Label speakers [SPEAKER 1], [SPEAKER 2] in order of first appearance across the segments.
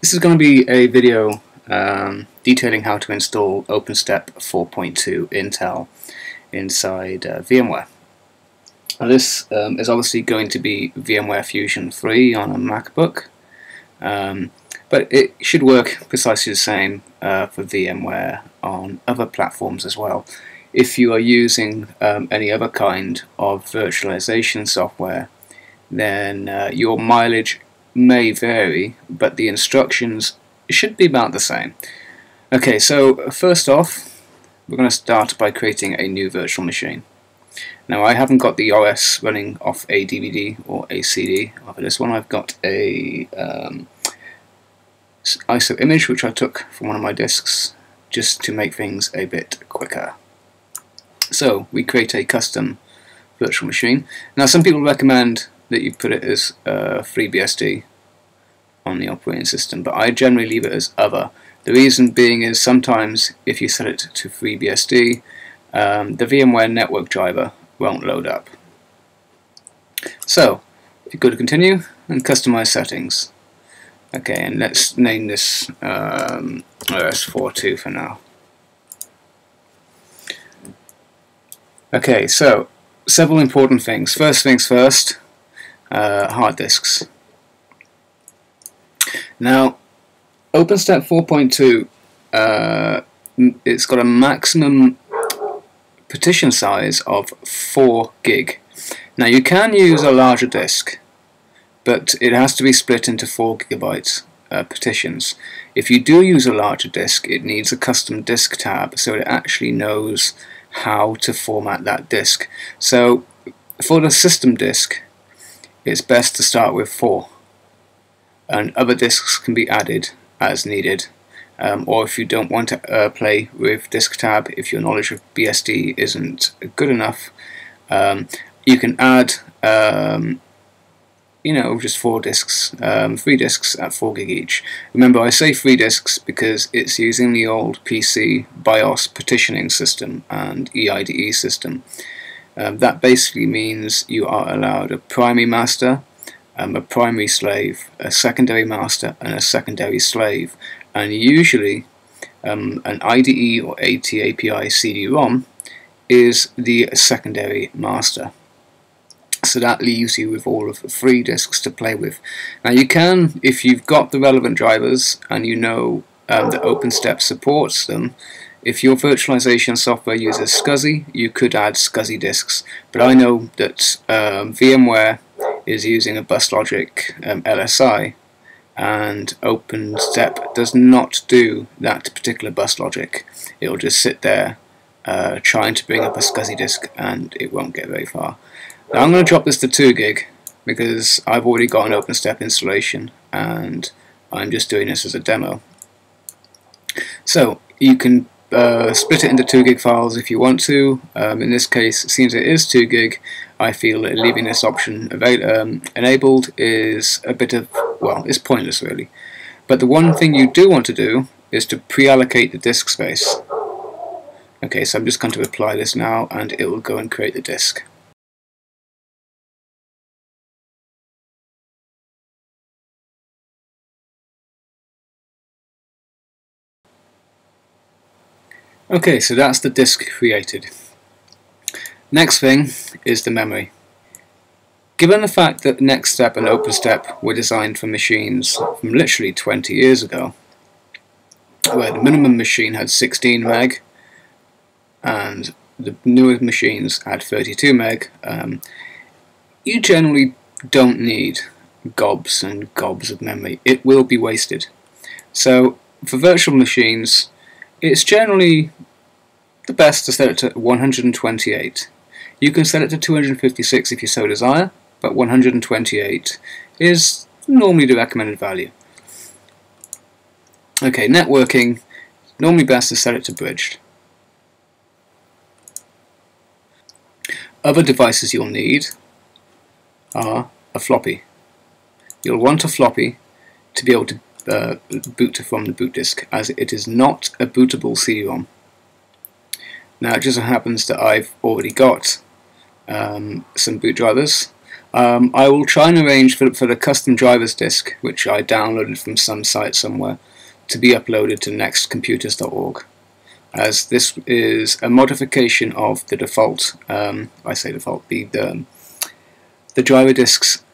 [SPEAKER 1] This is going to be a video um, detailing how to install OpenStep 4.2 Intel inside uh, VMware. Now this um, is obviously going to be VMware Fusion 3 on a MacBook, um, but it should work precisely the same uh, for VMware on other platforms as well. If you are using um, any other kind of virtualization software, then uh, your mileage may vary, but the instructions should be about the same. Okay, so first off, we're going to start by creating a new virtual machine. Now I haven't got the OS running off a DVD or a CD. For this one I've got a um, ISO image which I took from one of my disks just to make things a bit quicker. So we create a custom virtual machine. Now some people recommend that you put it as uh, FreeBSD on the operating system, but I generally leave it as other. The reason being is sometimes if you set it to FreeBSD, um, the VMware network driver won't load up. So, if you go to continue and customize settings. Okay, and let's name this um, OS42 for now. Okay, so several important things. First things first, uh, hard disks. Now, OpenStep 4.2, uh, it's got a maximum partition size of 4 gig. Now you can use a larger disk, but it has to be split into 4 gigabytes uh, partitions. If you do use a larger disk, it needs a custom disk tab so it actually knows how to format that disk. So for the system disk, it's best to start with 4 and other disks can be added as needed. Um, or if you don't want to uh, play with disk tab, if your knowledge of BSD isn't good enough, um, you can add, um, you know, just four disks, um, three disks at four gig each. Remember, I say three disks because it's using the old PC BIOS partitioning system and EIDE system. Um, that basically means you are allowed a primary master, um, a primary slave, a secondary master, and a secondary slave. And usually, um, an IDE or ATAPI CD-ROM is the secondary master. So that leaves you with all of the three disks to play with. Now you can, if you've got the relevant drivers and you know um, that OpenStep supports them, if your virtualization software uses SCSI, you could add SCSI disks. But I know that um, VMware is using a BusLogic um, LSI and OpenStep does not do that particular bus logic. It'll just sit there uh, trying to bring up a SCSI disk and it won't get very far. Now I'm going to drop this to 2 gig because I've already got an OpenStep installation and I'm just doing this as a demo. So you can uh, split it into 2 gig files if you want to. Um, in this case, since it is 2 gig, I feel that leaving this option um, enabled is a bit of, well, it's pointless really. But the one thing you do want to do is to pre-allocate the disk space. Okay, so I'm just going to apply this now and it will go and create the disk. Okay, so that's the disk created. Next thing is the memory. Given the fact that NextStep and OpenStep were designed for machines from literally 20 years ago, where the minimum machine had 16 meg and the newer machines had 32 meg, um, you generally don't need gobs and gobs of memory. It will be wasted. So for virtual machines, it's generally the best to set it to 128. You can set it to 256 if you so desire, but 128 is normally the recommended value. Okay, networking, normally best to set it to bridged. Other devices you'll need are a floppy. You'll want a floppy to be able to uh, boot from the boot disk, as it is not a bootable CD-ROM. Now it just so happens that I've already got um, some boot drivers. Um, I will try and arrange for, for the custom drivers disk, which I downloaded from some site somewhere, to be uploaded to nextcomputers.org as this is a modification of the default, um, I say default, the, the, the driver disks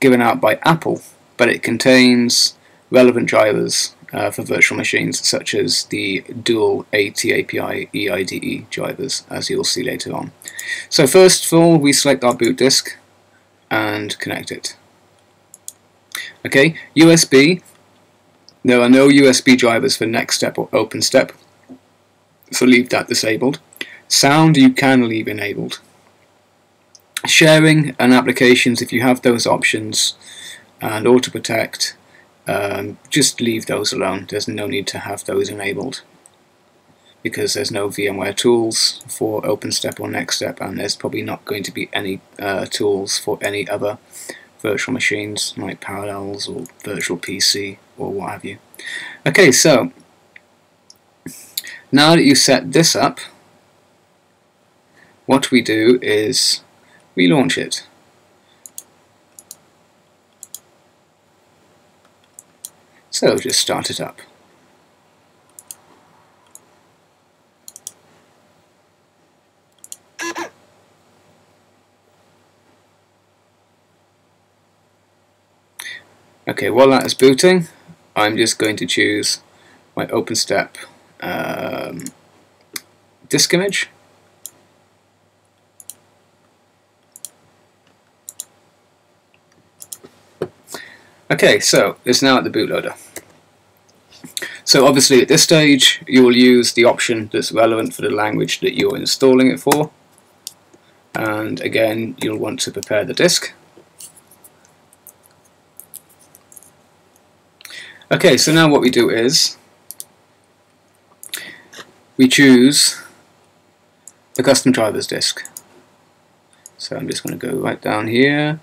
[SPEAKER 1] given out by Apple, but it contains relevant drivers uh, for virtual machines such as the dual ATAPI EIDE drivers as you'll see later on. So first of all we select our boot disk and connect it. Okay, USB, there are no USB drivers for NeXTSTEP or OpenSTEP, so leave that disabled. Sound you can leave enabled. Sharing and applications, if you have those options, and auto protect, um, just leave those alone. There's no need to have those enabled because there's no VMware tools for OpenSTEP or NeXTSTEP and there's probably not going to be any uh, tools for any other virtual machines like Parallels or Virtual PC or what have you. Okay, so now that you set this up, what we do is we launch it. So just start it up. Okay, while that is booting, I'm just going to choose my OpenSTEP um, disk image. Okay, so it's now at the bootloader. So obviously at this stage you will use the option that's relevant for the language that you're installing it for and again you'll want to prepare the disk. Okay, so now what we do is we choose the custom drivers disk. So I'm just going to go right down here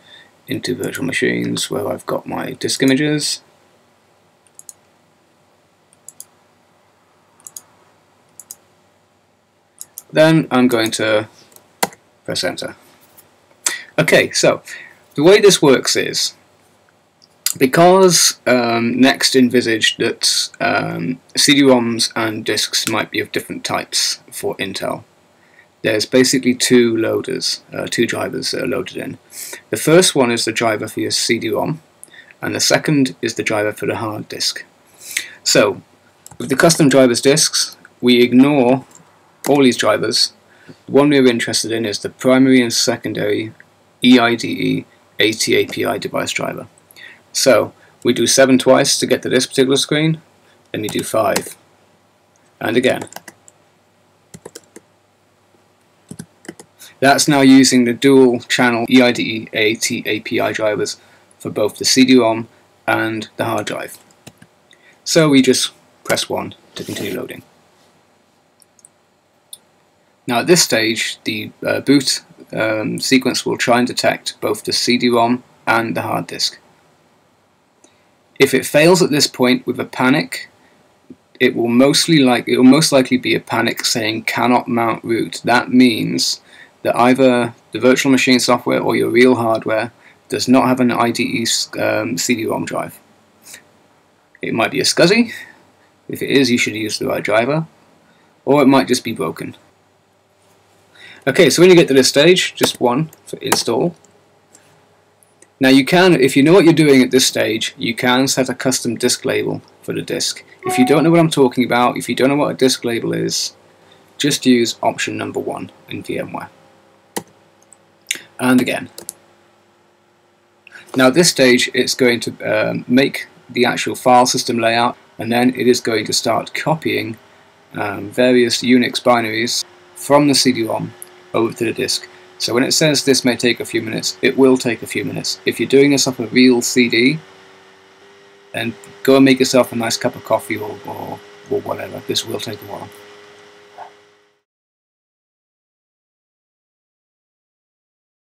[SPEAKER 1] into virtual machines where I've got my disk images. Then I'm going to press enter. Okay, so the way this works is because um, Next envisaged that um, CD-ROMs and disks might be of different types for Intel, there's basically two loaders, uh, two drivers that are loaded in. The first one is the driver for your CD-ROM, and the second is the driver for the hard disk. So, with the custom drivers disks, we ignore all these drivers. The one we're interested in is the primary and secondary EIDE ATAPI device driver. So we do 7 twice to get to this particular screen, then you do 5. And again. That's now using the dual channel EIDE ATAPI drivers for both the CD-ROM and the hard drive. So we just press 1 to continue loading. Now at this stage the uh, boot um, sequence will try and detect both the CD-ROM and the hard disk. If it fails at this point with a panic, it will mostly like it will most likely be a panic saying cannot mount root. That means that either the virtual machine software or your real hardware does not have an IDE um, CD-ROM drive. It might be a SCSI. If it is, you should use the right driver, or it might just be broken. Okay, so when you get to this stage, just one for install. Now you can, if you know what you're doing at this stage, you can set a custom disk label for the disk. If you don't know what I'm talking about, if you don't know what a disk label is, just use option number one in VMware. And again. Now at this stage it's going to um, make the actual file system layout and then it is going to start copying um, various Unix binaries from the CD-ROM over to the disk. So when it says this may take a few minutes, it will take a few minutes. If you're doing this off a real CD, then go and make yourself a nice cup of coffee or, or, or whatever. This will take a while.